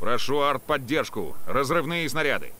Прошу артподдержку. Разрывные снаряды.